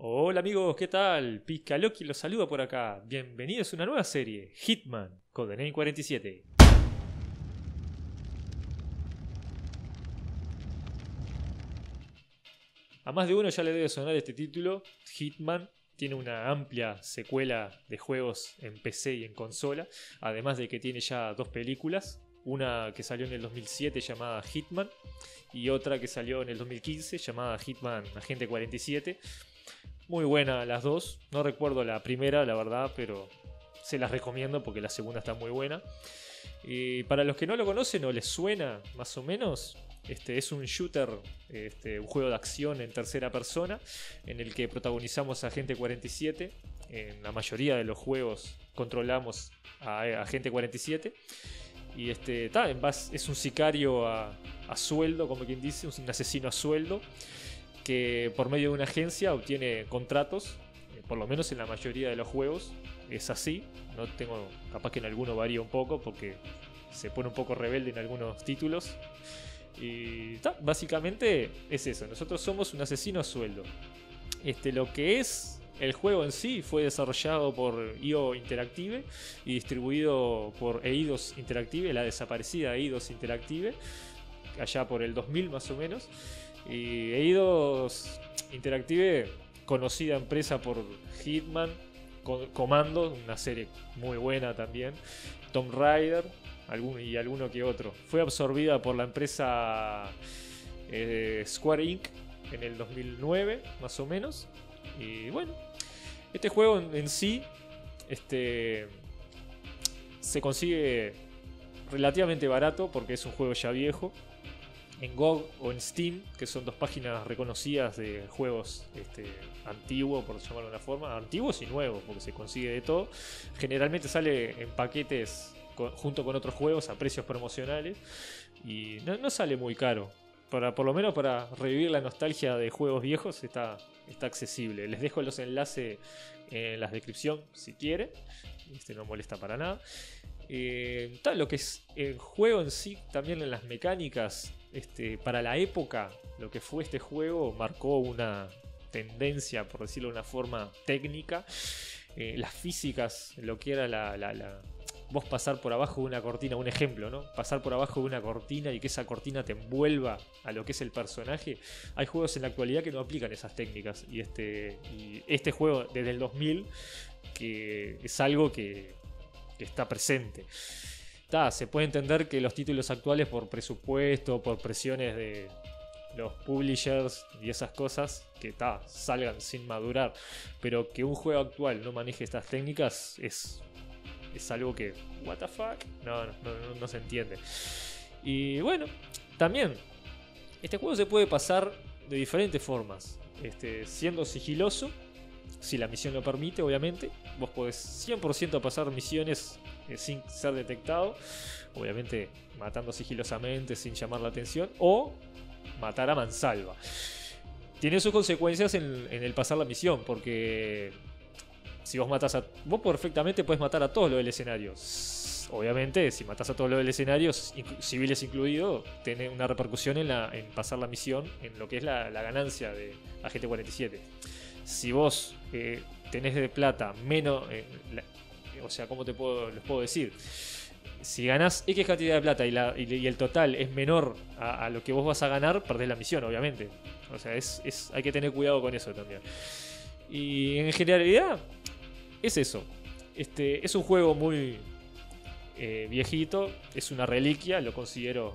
Hola amigos, ¿qué tal? Picaloki los saluda por acá. Bienvenidos a una nueva serie, Hitman, Codename 47. A más de uno ya le debe sonar este título, Hitman. Tiene una amplia secuela de juegos en PC y en consola, además de que tiene ya dos películas, una que salió en el 2007 llamada Hitman y otra que salió en el 2015 llamada Hitman Agente 47. Muy buena las dos, no recuerdo la primera, la verdad, pero se las recomiendo porque la segunda está muy buena. Y para los que no lo conocen o les suena más o menos, este es un shooter, este, un juego de acción en tercera persona, en el que protagonizamos a Agente 47. En la mayoría de los juegos controlamos a Agente 47. Y este, en base, es un sicario a sueldo, como quien dice, un asesino a sueldo, que por medio de una agencia obtiene contratos, eh, por lo menos en la mayoría de los juegos es así. No tengo, capaz que en alguno varía un poco porque se pone un poco rebelde en algunos títulos. Y ta, básicamente es eso. Nosotros somos un asesino a sueldo. Este, lo que es el juego en sí fue desarrollado por IO Interactive y distribuido por Eidos Interactive, la desaparecida Eidos Interactive, allá por el 2000 más o menos. Y Eidos Interactive, conocida empresa por Hitman, Comando, una serie muy buena también, Tomb Raider y alguno que otro. Fue absorbida por la empresa eh, Square Inc. en el 2009, más o menos. Y bueno, este juego en, sí este, se consigue relativamente barato porque es un juego ya viejo. En GOG o en Steam, que son dos páginas reconocidas de juegos este, antiguos, por llamarlo de una forma, antiguos y nuevos, porque se consigue de todo. Generalmente sale en paquetes junto con otros juegos a precios promocionales y no, sale muy caro. Para, por lo menos para revivir la nostalgia de juegos viejos está, está accesible. Les dejo los enlaces en la descripción si quieren. Este no molesta para nada. Eh, tal, lo que es el juego en sí, también en las mecánicas, este, para la época, lo que fue este juego marcó una tendencia, por decirlo de una forma técnica. Eh, las físicas, lo que era la, vos pasar por abajo de una cortina, un ejemplo, ¿no? Pasar por abajo de una cortina y que esa cortina te envuelva a lo que es el personaje. Hay juegos en la actualidad que no aplican esas técnicas. Y este, este juego desde el 2000, que es algo que, está presente. Se puede entender que los títulos actuales por presupuesto, por presiones de los publishers y esas cosas, que ta, salgan sin madurar, pero que un juego actual no maneje estas técnicas es es algo que, what the fuck, no, no, no, se entiende. Y bueno, también, este juego se puede pasar de diferentes formas. Este, siendo sigiloso, si la misión lo permite, obviamente. Vos podés 100% pasar misiones sin ser detectado. Obviamente matando sigilosamente, sin llamar la atención. O matar a mansalva. Tiene sus consecuencias en el pasar la misión, porque si vos matas a. Vos perfectamente puedes matar a todos los del escenario. Obviamente, si matas a todos los del escenario, civiles incluidos, tiene una repercusión en, la, en pasar la misión, en lo que es la, ganancia de Agente 47. Si vos eh, tenés de plata menos. Eh, o sea, ¿cómo te puedo, les puedo decir? Si ganás X cantidad de plata y, el total es menor a, lo que vos vas a ganar, perdés la misión, obviamente. O sea, es, hay que tener cuidado con eso también. Y en generalidad, es eso. Este, es un juego muy eh, viejito, es una reliquia, lo considero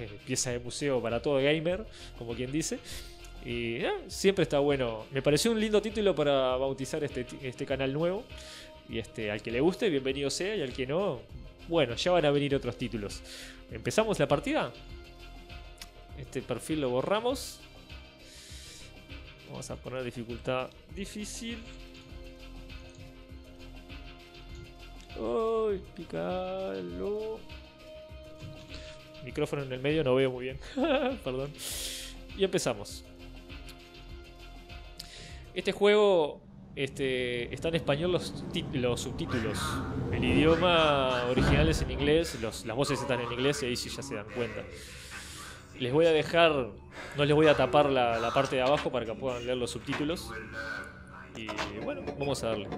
eh, pieza de museo para todo gamer, como quien dice. Y eh, siempre está bueno. Me pareció un lindo título para bautizar este, este canal nuevo. Y este, al que le guste, bienvenido sea. Y al que no, bueno, ya van a venir otros títulos. ¿Empezamos la partida? Este perfil lo borramos. Vamos a poner dificultad difícil. Ay, picalo. Micrófono en el medio, no veo muy bien. Perdón. Y empezamos. Este juego este, está en español los, los, subtítulos. El idioma original es en inglés, las voces están en inglés y ahí sí ya se dan cuenta. Les voy a dejar, no les voy a tapar la, la parte de abajo para que puedan leer los subtítulos. Y bueno, vamos a darle.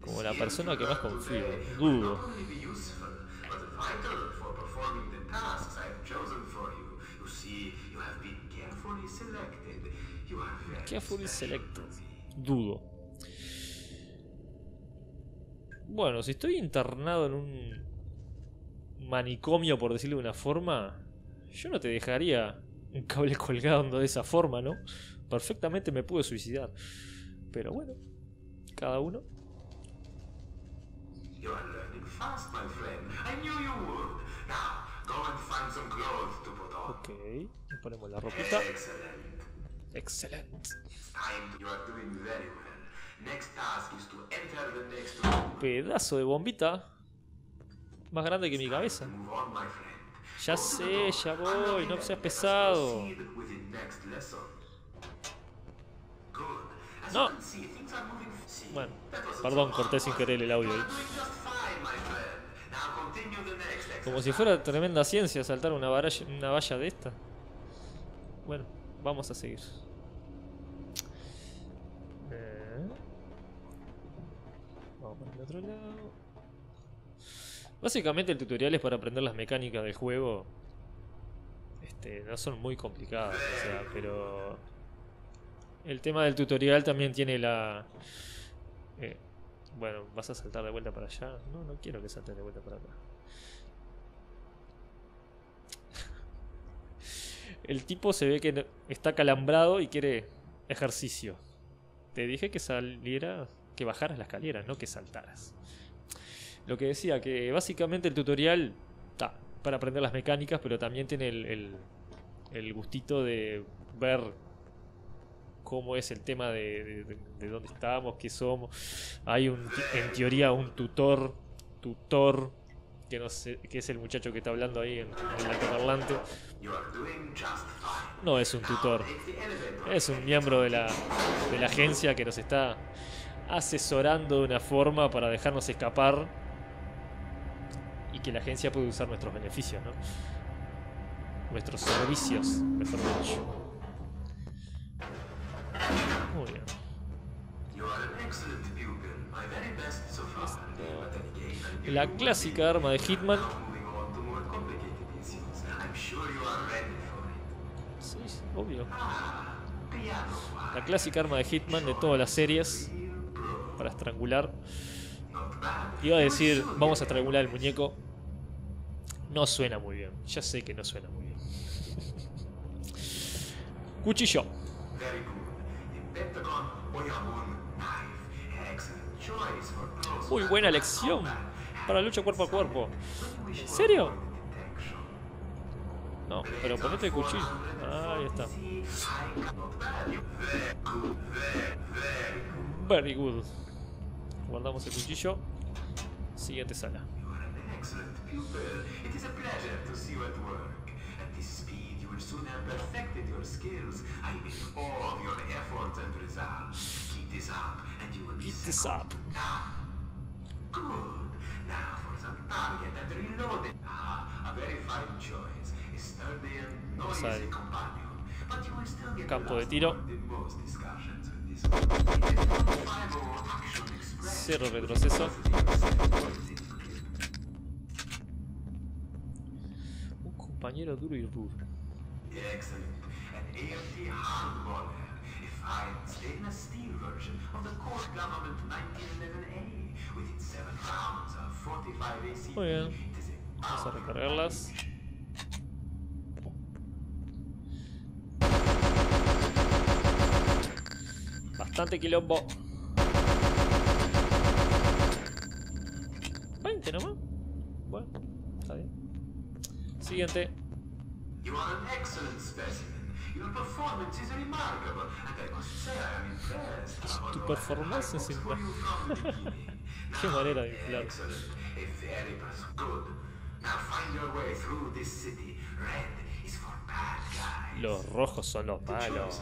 Como la persona que más confío. Dudo. Carefully selected. Dudo. Bueno, si estoy internado en un manicomio, por decirlo de una forma, yo no te dejaría un cable colgando de esa forma, ¿no? Perfectamente me pude suicidar. Pero bueno, cada uno. You are learning fast, my friend. I knew you would. Now, go and find some clothes to put on. Ok, nos ponemos la ropita. Excellent. Excelente. Pedazo de bombita. Más grande que mi cabeza. Ya sé, ya voy, no seas pesado. No. Bueno, perdón, corté sin querer el audio ahí. Como si fuera tremenda ciencia saltar una valla de esta. Bueno, vamos a seguir. Básicamente el tutorial es para aprender las mecánicas del juego. Este, no son muy complicadas, o sea, pero el tema del tutorial también tiene la eh, bueno, vas a saltar de vuelta para allá. No, no quiero que saltes de vuelta para acá. El tipo se ve que está calambrado y quiere ejercicio. Te dije que saliera, que bajaras la escalera, no que saltaras. Lo que decía, que básicamente el tutorial está para aprender las mecánicas, pero también tiene el, el- gustito de ver cómo es el tema de, de- de- de dónde estamos, qué somos. Hay un, en teoría un tutor, tutor, que no sé, que es el muchacho que está hablando ahí en, el fine. No es un tutor, es un miembro de la, de la agencia que nos está asesorando de una forma para dejarnos escapar y que la agencia puede usar nuestros beneficios, ¿no? Nuestros servicios, mejor dicho. Muy bien. La clásica arma de Hitman. Sí, obvio. La clásica arma de Hitman de todas las series. Para estrangular. Iba a decir, vamos a estrangular al muñeco. No suena muy bien. Ya sé que no suena muy bien. Cuchillo. Muy buena elección para lucha cuerpo a cuerpo. ¿En serio? No, pero ponete el cuchillo. Ah, ahí está. Very good. Guardamos el cuchillo. Siguiente sala. You are an excellent pupil. It is a pleasure to see you at work. At this speed, you will soon have perfected your skills. I believe all of your efforts and results. Keep this up, and you will be Keep this second up. to none. Good. Now for some target and reloading. Ah, a very fine choice. A sturdy and Vamos noisy al companion. But you will still get campo de tiro. Cierro retroceso. Un compañero duro y rudo. Excellent. An AMT hardballer. A fine stainless steel version of the Court Government 1911A with its seven rounds of 45 ACP. Muy bien. Vamos a recargarlas. Bastante quilombo. 20 nomás. Bueno, está bien. Siguiente. You are an excellent specimen. Your performance is remarkable, and I must say I am impressed. Tu performance es. Qué manera de inflar. Excellent. A very pers- good. Now find your way through this city. Red Los rojos son los malos.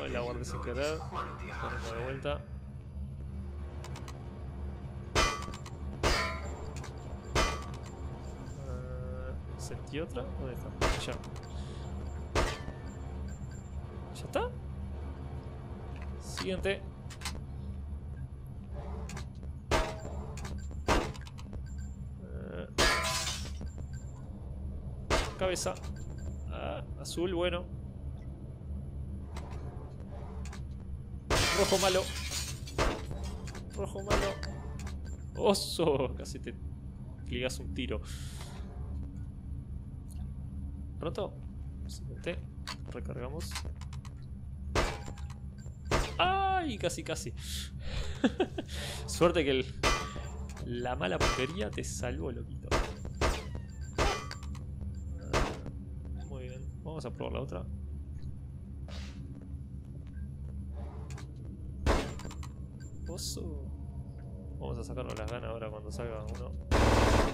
Oh, la guardé sin querer. Ponemos de vuelta. Ah, ¿Sentí otra? ¿Dónde está? Allá. ¿Ya está? Siguiente. Cabeza. Ah, azul, bueno. Rojo malo. Rojo malo. Oso. Casi te ligas un tiro. Pronto. Siguiente. Recargamos. ¡Ay! Casi, casi. Suerte que el, la mala puntería te salvó, loquito. Ah, Muy bien. Vamos a probar la otra. Oso. Vamos a sacarnos las ganas ahora cuando salga uno.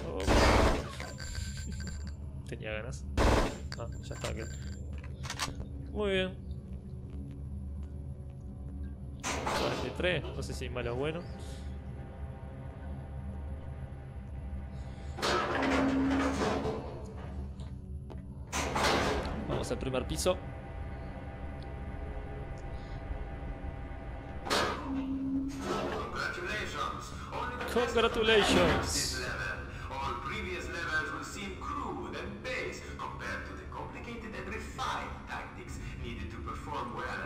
Oh. Tenía ganas. Ah, ya está aquel. Muy bien. 43, no sé si malo o bueno.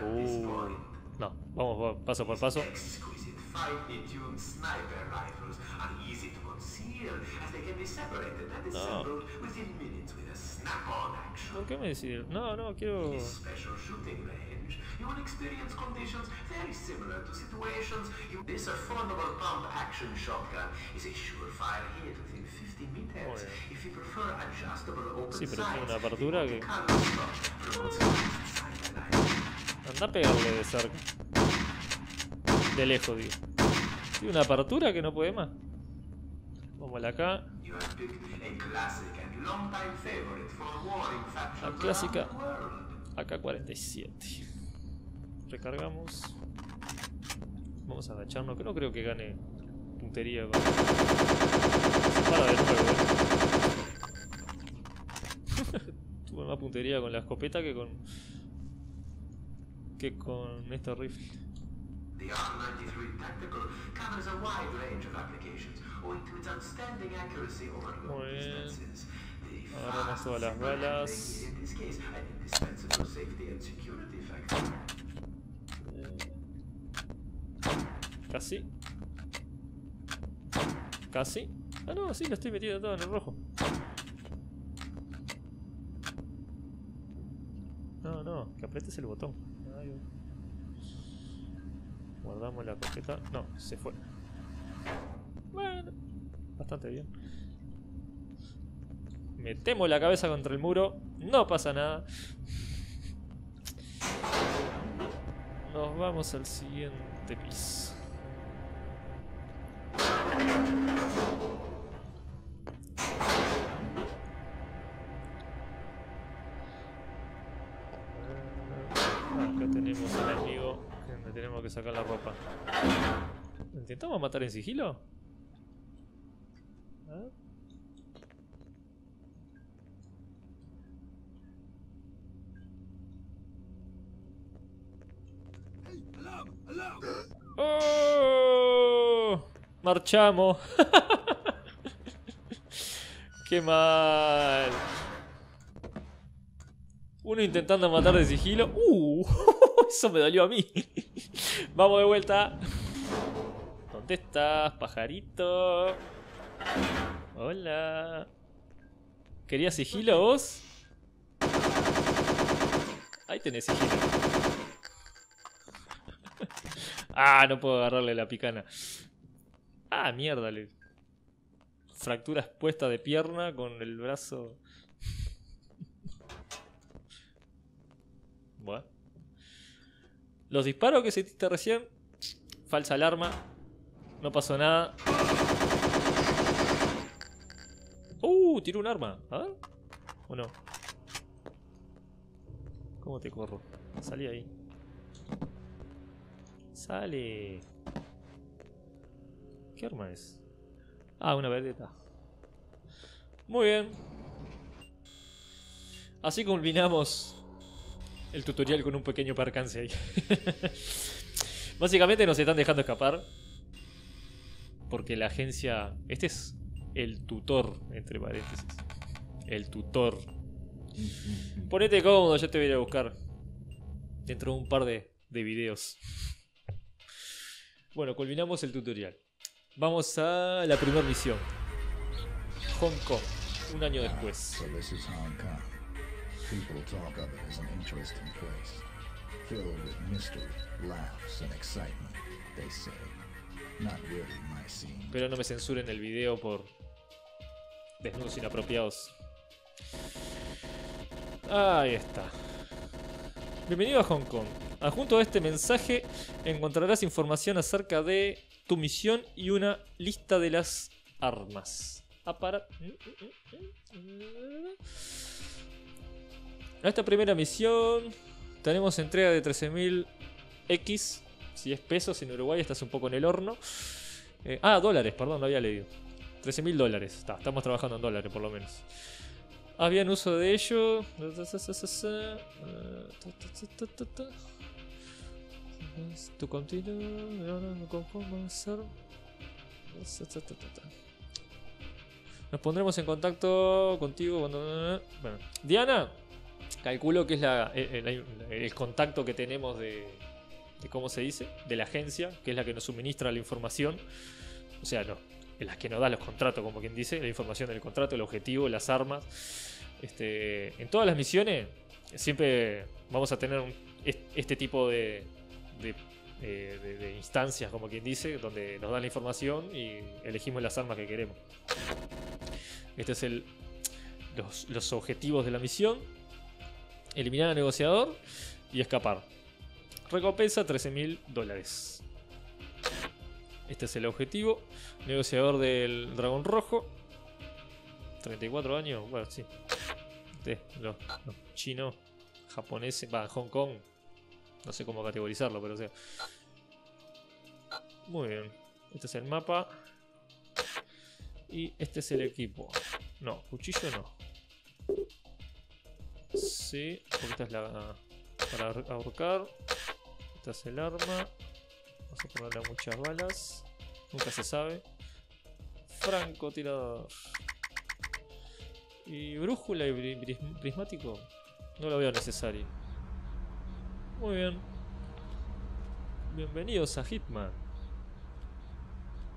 At this Uh, point. no, vamos pa- paso por paso. Exquisite, ¿Por qué me decidieron? No, no, quiero. In special shooting range, you will experience conditions very similar to situations you... This affordable pump-action shotgun is a surefire hit within 50 meters. Muy bien. If you prefer adjustable open Sí, pero tiene una apertura que-. Anda a pegarle de cerca. De lejos, digo. Tiene una apertura que no puede más. Vamos a acá. You have picked a classic and long-time favorite for warring factions clásica. around the world. Acá 47. Recargamos. Vamos a agacharnos, que no creo que gane puntería con... Para de nuevo, eh. Tuve más puntería con la escopeta que con... Que con este rifle. The R93 Tactical covers a wide range of applications owing to its outstanding accuracy over and security factor. Casi. Casi. Ah, no, sí, lo estoy metiendo todo en el rojo. No, no, que apretes el botón. Guardamos la copeta. No, se fue. Bueno, bastante bien. Metemos la cabeza contra el muro. No pasa nada. Nos vamos al siguiente piso. Ah, Acá tenemos al que le tenemos que sacar la ropa. ¿Intentamos matar en sigilo? ¿Ah? ¡Oh! Marchamos. Qué mal. Uno intentando matar de sigilo. ¡Uh! Eso me dolió a mí. Vamos de vuelta. ¿Dónde estás, pajarito? Hola. ¿Querías sigilo vos? Ahí tenés sigilo. Ah, no puedo agarrarle la picana. Ah, mierda. Le... Fractura expuesta de pierna con el brazo. Bueno. Los disparos que sentiste recién. Falsa alarma. No pasó nada. Uh, tiró un arma. A ver. ¿O no? ¿Cómo te corro? Salí ahí. Sale. ¿Qué arma es? Ah, una verdeta. Muy bien. Así culminamos el tutorial con un pequeño percance ahí. Básicamente nos están dejando escapar. Porque la agencia... Este es el tutor, entre paréntesis. El tutor. Ponete cómodo, yo te voy a ir a buscar. Dentro de un par de, de videos. Bueno, culminamos el tutorial. Vamos a la primera misión. Hong Kong, un año después. Pero no me censuren el video por desnudos inapropiados. Ahí está. Bienvenido a Hong Kong. Adjunto a este mensaje encontrarás información acerca de tu misión y una lista de las armas. Apara- A esta primera misión tenemos entrega de 13.000 X. Si es pesos en Uruguay estás un poco en el horno. Eh, ah, dólares, perdón, no había leído. 13.000 dólares. Estamos trabajando en dólares por lo menos. Habían uso de ello. Tu continuo. No, ser. Nos pondremos en contacto contigo cuando. Diana, calculo que es la, el, el- el contacto que tenemos de, de. ¿Cómo se dice? De la agencia, que es la que nos suministra la información. O sea, no, es la que nos da los contratos, como quien dice, la información del contrato, el objetivo, las armas. Este, en todas las misiones siempre vamos a tener este tipo de, de, eh, de- instancias, como quien dice, donde nos dan la información y elegimos las armas que queremos. Este es el, los, los objetivos de la misión. Eliminar al negociador y escapar. Recompensa 13.000 dólares. Este es el objetivo. Negociador del dragón rojo. 34 años. Bueno, sí. Este, los, los chinos, japoneses, va, Hong Kong. No sé cómo categorizarlo, pero o sea. Muy bien. Este es el mapa. Y este es el equipo. No, cuchillo no. Sí, porque esta es la. Para ahor- ahorcar. Esta es el arma. Vamos a ponerle muchas balas. Nunca se sabe. Francotirador. Y brújula y prismático. No lo veo necesario. Muy bien. Bienvenidos a Hitman.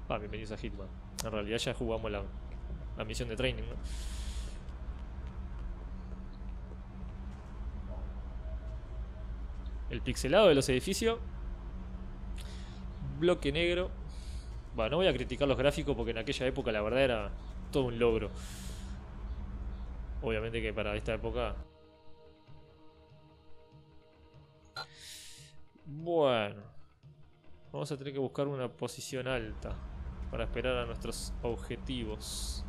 Ah, bienvenidos a Hitman. En realidad ya jugamos la, la misión de training, ¿no? El pixelado de los edificios. Bloque negro. Bueno, no voy a criticar los gráficos porque en aquella época la verdad era todo un logro. Obviamente que para esta época. Bueno. Vamos a tener que buscar una posición alta para esperar a nuestros objetivos.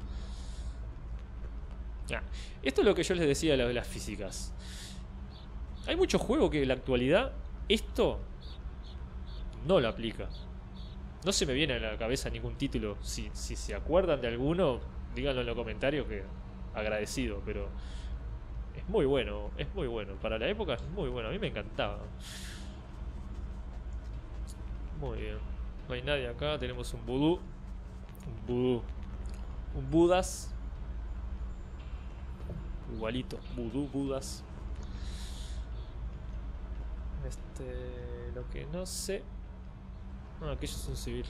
Ah, esto es lo que yo les decía de la- de las físicas. Hay muchos juegos que en la actualidad esto no lo aplica. No se me viene a la cabeza ningún título. Si, si se acuerdan de alguno, díganlo en los comentarios que agradecido, pero es muy bueno, es muy bueno. Para la época es muy bueno, a mí me encantaba. Muy bien. No hay nadie acá, tenemos un vudú. Un vudú. Un budas. Igualito, vudú, budas. Este. Lo que no sé. Ah, aquello es un civil.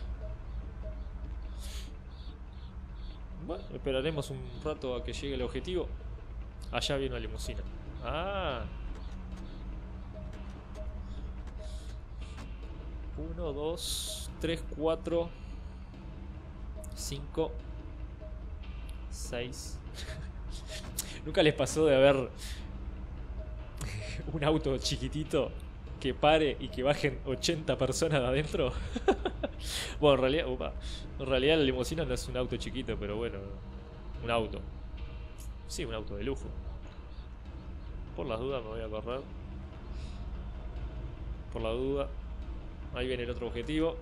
Bueno, esperaremos un rato a que llegue el objetivo. Allá viene una limusina. Ah. 1, 2, 3, 4, 5, 6. ¿Nunca les pasó de haber un auto chiquitito que pare y que bajen 80 personas de adentro? bueno, en realidad, upa, en realidad la limusina no es un auto chiquito, pero bueno, un auto. Sí, un auto de lujo. Por las dudas me voy a correr. Por la duda. Ahí viene el otro objetivo.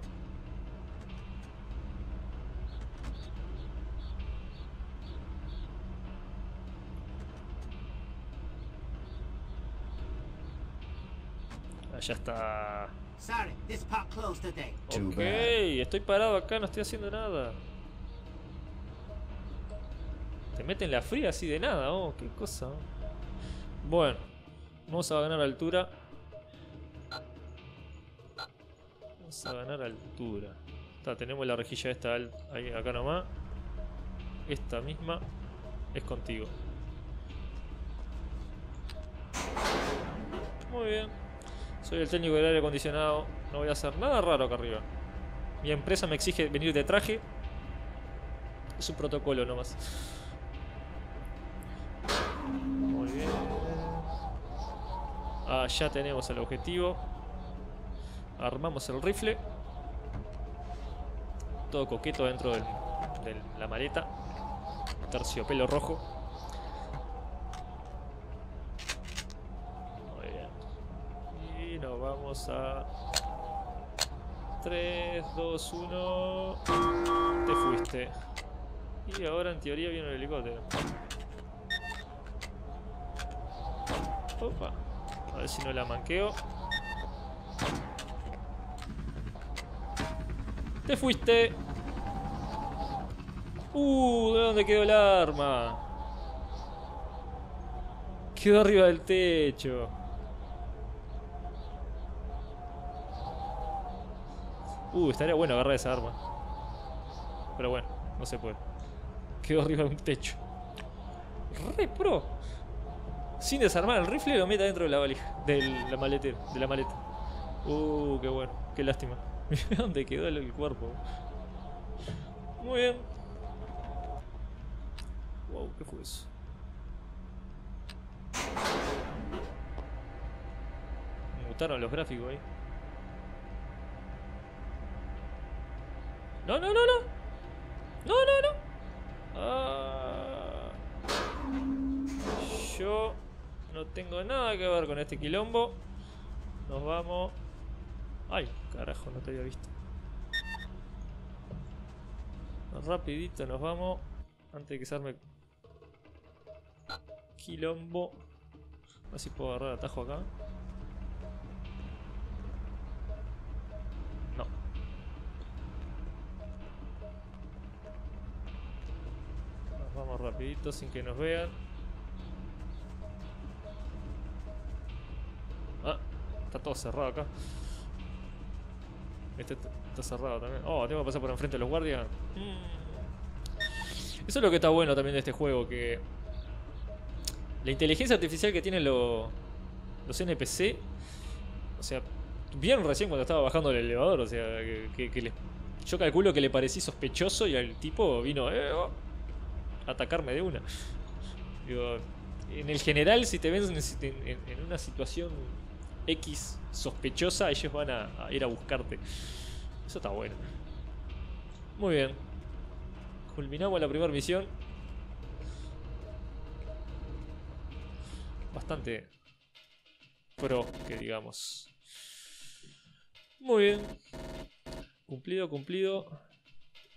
Allá está. Sorry, this park closed today. Too Ok, bad. estoy parado acá, no estoy haciendo nada. Te meten la fría así de nada, oh, qué cosa. oh. Bueno, vamos a ganar altura. Vamos a ganar altura. Está, tenemos la rejilla esta ahí, acá nomás. Esta misma es contigo. Muy bien. Soy el técnico del aire acondicionado. No voy a hacer nada raro acá arriba. Mi empresa me exige venir de traje. Es un protocolo nomás. Muy bien. Ah, ya tenemos el objetivo. Armamos el rifle. Todo coqueto dentro de la maleta. Terciopelo rojo. Muy bien. Y nos vamos a 3, 2, 1. Te fuiste. Y ahora en teoría viene el helicóptero. Opa. A ver si no la manqueo. Te fuiste. Uh, ¿de dónde quedó el arma? Quedó arriba del techo. Uh, estaría bueno agarrar esa arma. Pero bueno, no se puede. Quedó arriba de un techo. Re pro. Sin desarmar el rifle lo mete dentro de la valija. De la maletera. De la maleta. Uh, qué bueno. Qué lástima. Mirá dónde quedó el, cuerpo. Muy bien. Wow, ¿qué fue eso? Mutaron los gráficos ahí. No, no, no, no. No, no, no. Ah. Yo no tengo nada que ver con este quilombo. Nos vamos. Ay, carajo, no te había visto. Rapidito nos vamos. Antes de que se arme quilombo. A ver si puedo agarrar atajo acá. No. Nos vamos rapidito sin que nos vean. Ah, está todo cerrado acá. Este está cerrado también. Oh, tengo que pasar por enfrente de los guardias. Mm. Eso es lo que está bueno también de este juego, que la inteligencia artificial que tienen lo- los NPC, o sea, vieron recién cuando estaba bajando el elevador, o sea, que, le- yo calculo que le parecí sospechoso y al tipo vino eh, oh, a atacarme de una. Digo, en el general, si te ven en, en- en una situación X sospechosa, ellos van a, ir a buscarte. Eso está bueno. Muy bien. Culminamos la primera misión. Bastante pro, que digamos. Muy bien. Cumplido, cumplido.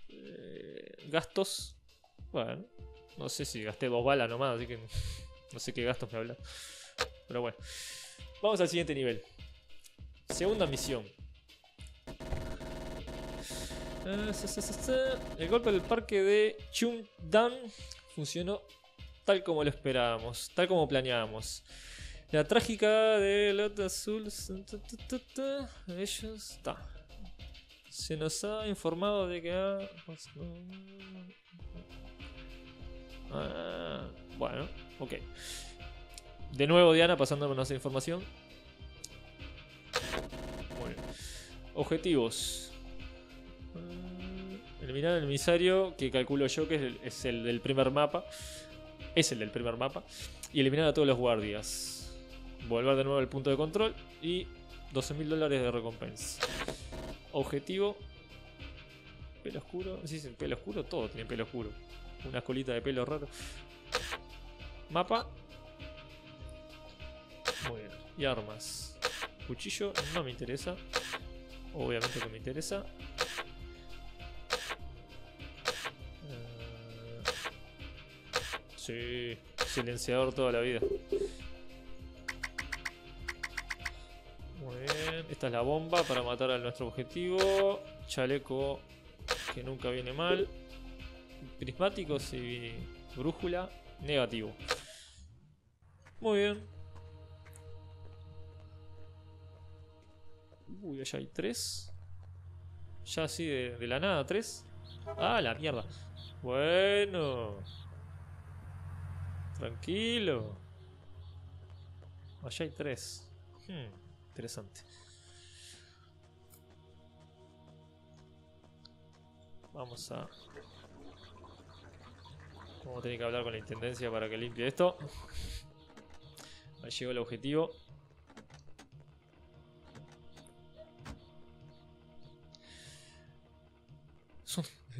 Eh, gastos. Bueno, no sé si gasté dos balas nomás, así que no sé qué gastos me hablan. Pero bueno. Vamos al siguiente nivel. Segunda misión. Eh. El golpe del parque de Chungdan funcionó tal como lo esperábamos, tal como planeábamos. La trágica de Lote Azul. Ellos. Ta. Se nos ha informado de que. Ah, bueno, ok. De nuevo, Diana, pasándonos esa información. Bien. Objetivos. Mm, Eliminar el emisario, que calculo yo que es el, del primer mapa. Es el del primer mapa. Y eliminar a todos los guardias. Volver de nuevo al punto de control. Y 12 mil dólares de recompensa. Objetivo. Pelo oscuro. Sí, pelo oscuro. Todo tiene pelo oscuro. Una colita de pelo raro. Mapa. Muy bien. Y armas. Cuchillo no me interesa. Obviamente que me interesa. Eh, Sí, silenciador toda la vida. Muy bien, esta es la bomba para matar a nuestro objetivo. Chaleco que nunca viene mal. Prismáticos y brújula negativo. Muy bien. Uy, allá hay tres. Ya así de, la nada, tres. Ah, la mierda. Bueno. Tranquilo. Allá hay tres. Hmm, interesante. Vamos a... Vamos a tener que hablar con la intendencia para que limpie esto. Ahí llegó el objetivo.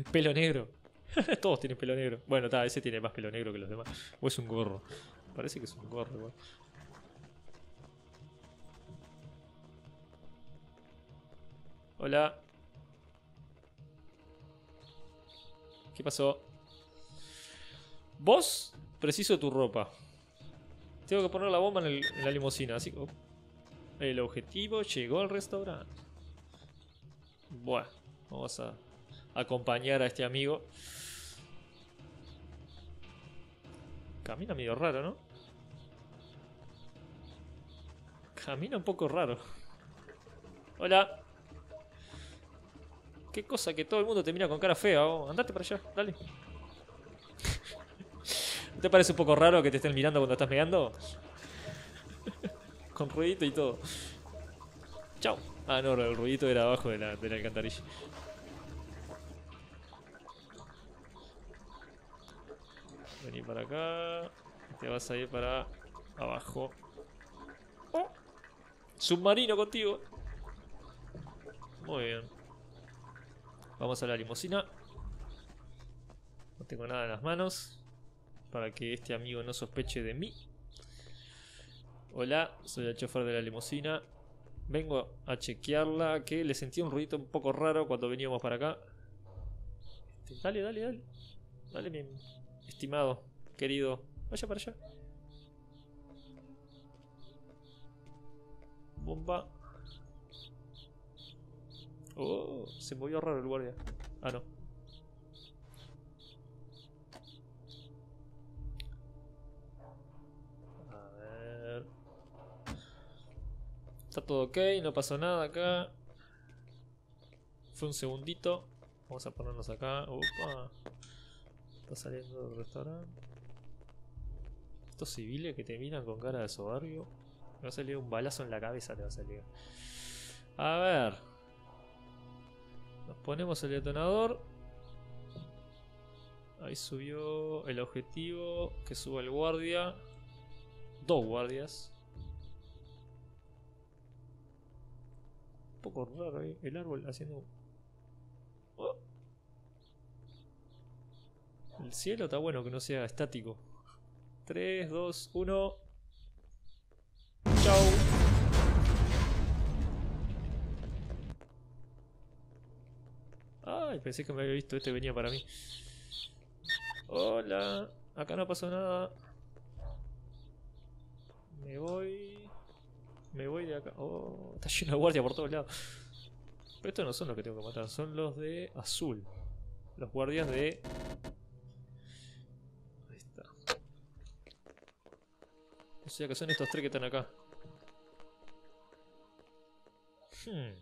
pelo negro. Todos tienen pelo negro. Bueno, está, ese tiene más pelo negro que los demás. O es un gorro. Parece que es un gorro igual. Hola. ¿Qué pasó? Vos, preciso tu ropa. Tengo que poner la bomba en la limusina, así que... oh. El objetivo llegó al restaurante. Bueno, vamos a acompañar a este amigo. Camina medio raro, ¿no? Camina un poco raro. Hola. Qué cosa que todo el mundo te mira con cara fea. oh. Andate para allá, dale. ¿No te parece un poco raro que te estén mirando cuando estás meando? con ruidito y todo. Chao. Ah, no, el ruidito era abajo de la, de la. Para acá. Te vas a ir para abajo. Oh. Submarino contigo. Muy bien. Vamos a la limusina. No tengo nada en las manos. Para que este amigo no sospeche de mí. Hola, soy el chofer de la limusina. Vengo a chequearla. Que le sentí un ruidito un poco raro cuando veníamos para acá. Este, Dale, dale, dale. Dale, mi estimado, querido. Vaya para allá. Bomba. Oh, se movió raro el guardia. Ah, no. A ver. Está todo ok, no pasó nada acá. Fue un segundito. Vamos a ponernos acá. Opa. Está saliendo del restaurante. Estos civiles que te miran con cara de soberbio. Me va a salir un balazo en la cabeza, te va a salir. A ver. Nos ponemos el detonador. Ahí subió el objetivo. Que suba el guardia. Dos guardias. Un poco raro ahí. El árbol haciendo. Oh. El cielo está bueno que no sea estático. 3, 2, 1. Chau. Ay, pensé que me había visto. Este venía para mí. Hola. Acá no pasó nada. Me voy. Me voy de acá. Oh, está lleno de guardia por todos lados. Pero estos no son los que tengo que matar. Son los de azul. Los guardias de... Ahí está. O sea que son estos tres que están acá. Hmm.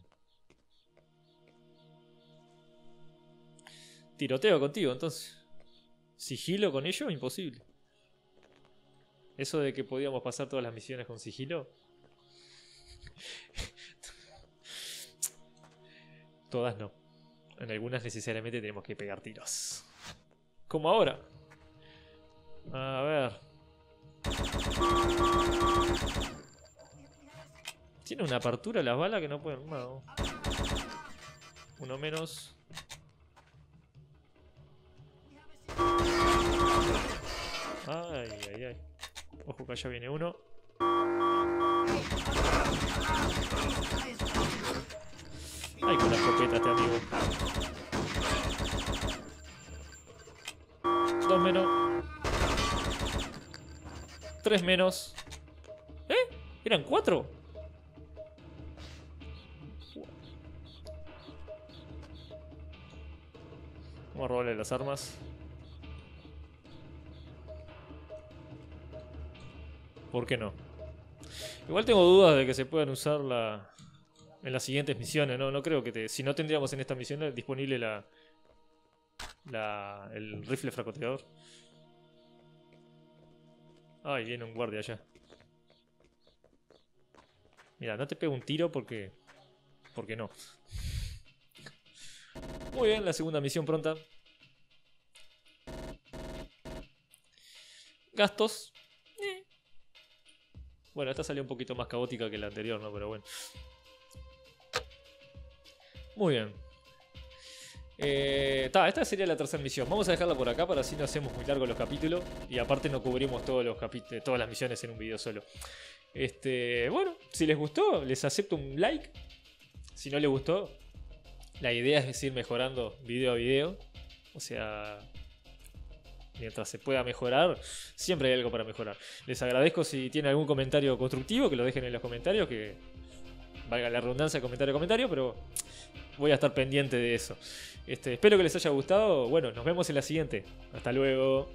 Tiroteo contigo, entonces. Sigilo con ellos, imposible. Eso de que podíamos pasar todas las misiones con sigilo. Todas no. En algunas necesariamente tenemos que pegar tiros. Como ahora. A ver. Tiene una apertura las balas que no pueden. No. Uno menos. Ay, ay, ay. Ojo que allá viene uno. Ay, con la escopeta este amigo. Dos menos. Tres menos. ¿Eh? ¿Eran cuatro? Vamos a robarle las armas. ¿Por qué no? Igual tengo dudas de que se puedan usar la, en las siguientes misiones, ¿no? No creo que te, si no tendríamos en esta misión disponible la, la el rifle francotirador. Ay, viene un guardia allá. Mira, no te pego un tiro porque porque no. Muy bien, la segunda misión pronta. Gastos. Eh. Bueno, esta salió un poquito más caótica que la anterior, ¿no? Pero bueno. Muy bien. Eh, ta, esta sería la tercera misión. Vamos a dejarla por acá para así no hacemos muy largos los capítulos. Y aparte no cubrimos todos los todas las misiones en un video solo. Este, bueno, si les gustó, les acepto un like. Si no les gustó, la idea es ir mejorando video a video. O sea, mientras se pueda mejorar, siempre hay algo para mejorar. Les agradezco si tienen algún comentario constructivo, que lo dejen en los comentarios, que valga la redundancia, comentario, comentario, pero voy a estar pendiente de eso. Este, espero que les haya gustado. Bueno, nos vemos en la siguiente. Hasta luego.